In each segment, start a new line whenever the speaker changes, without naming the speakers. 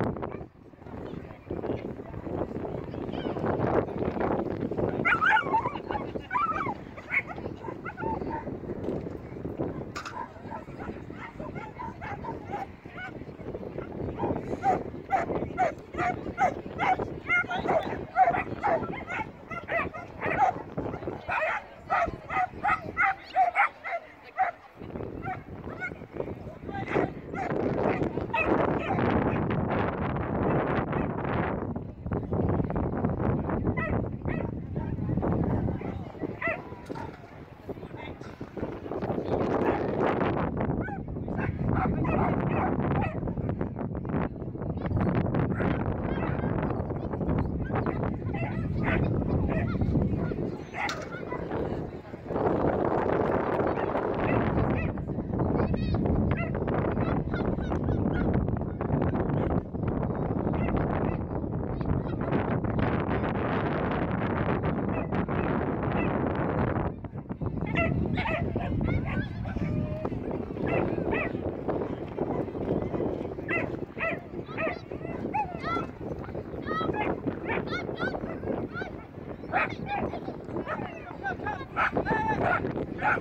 Ha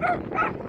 ha ha!